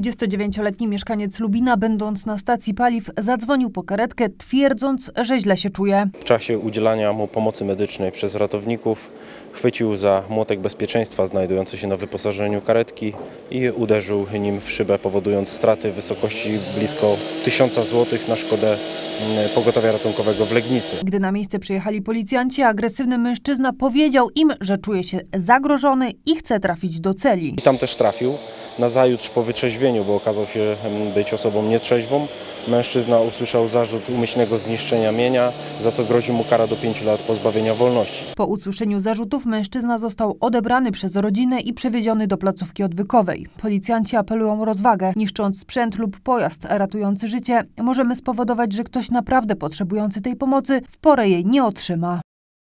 39-letni mieszkaniec Lubina, będąc na stacji paliw, zadzwonił po karetkę, twierdząc, że źle się czuje. W czasie udzielania mu pomocy medycznej przez ratowników chwycił za młotek bezpieczeństwa znajdujący się na wyposażeniu karetki i uderzył nim w szybę, powodując straty w wysokości blisko 1000 zł na szkodę mm, pogotowia ratunkowego w Legnicy. Gdy na miejsce przyjechali policjanci, agresywny mężczyzna powiedział im, że czuje się zagrożony i chce trafić do celi. I tam też trafił. Nazajutrz po wytrzeźwieniu, bo okazał się być osobą nietrzeźwą, mężczyzna usłyszał zarzut umyślnego zniszczenia mienia, za co grozi mu kara do 5 lat pozbawienia wolności. Po usłyszeniu zarzutów mężczyzna został odebrany przez rodzinę i przewieziony do placówki odwykowej. Policjanci apelują o rozwagę. Niszcząc sprzęt lub pojazd ratujący życie, możemy spowodować, że ktoś naprawdę potrzebujący tej pomocy w porę jej nie otrzyma.